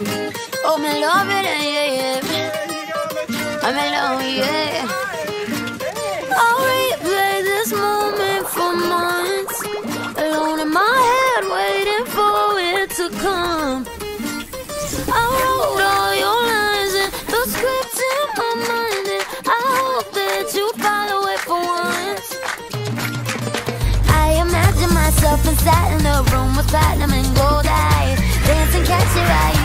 Oh, me love it, yeah, yeah. I'm alone, yeah. I'll replay this moment for months. Alone in my head, waiting for it to come. I wrote all your lines and the script in my mind, and I hope that you follow it for once. I imagine myself inside in a room with platinum and gold eyes, dancing, catch your eye.